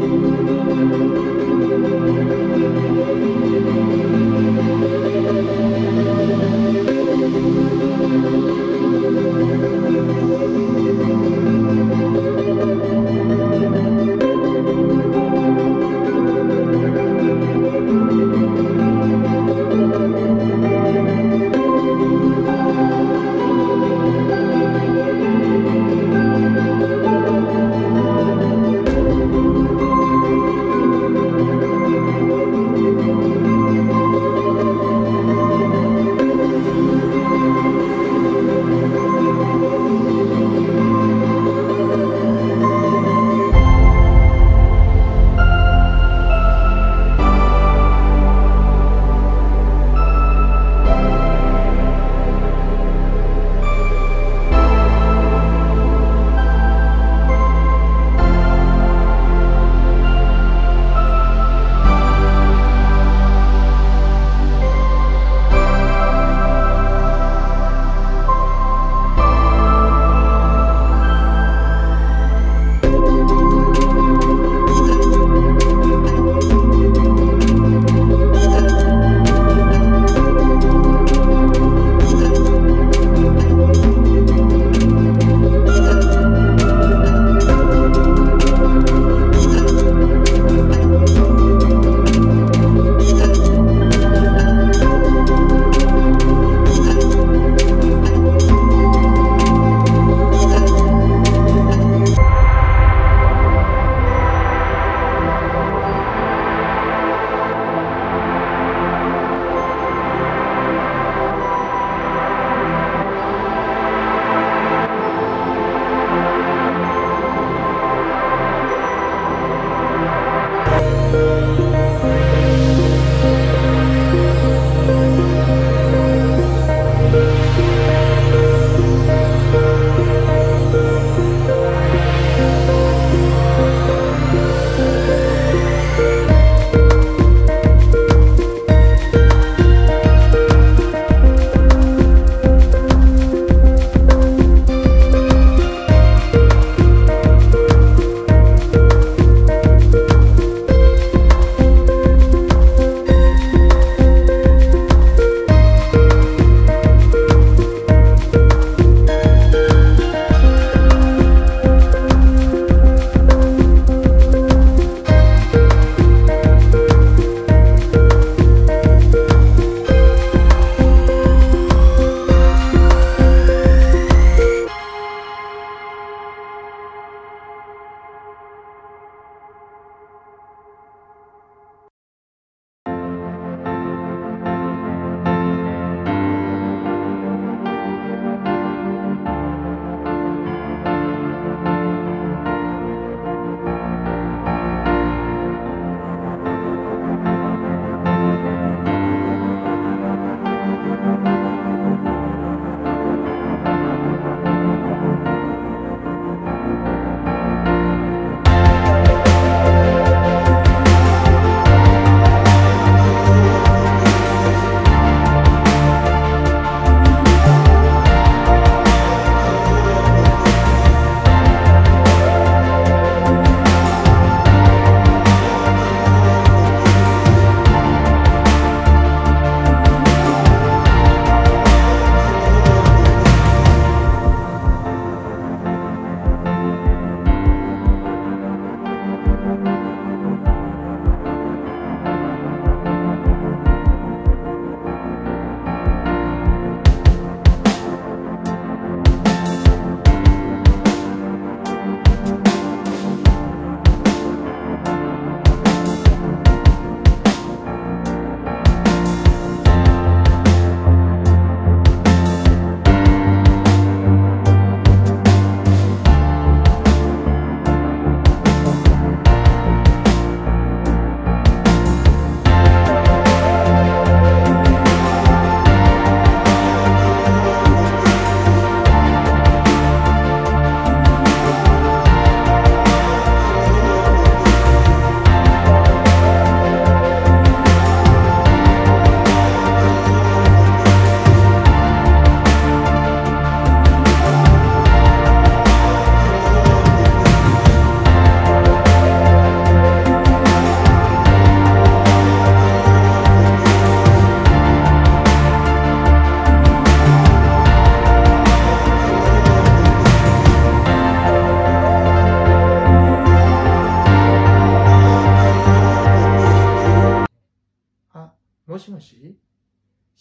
you.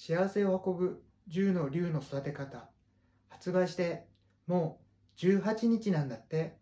幸せを運ぶ10の竜の育て方。発売してもう18日なんだって。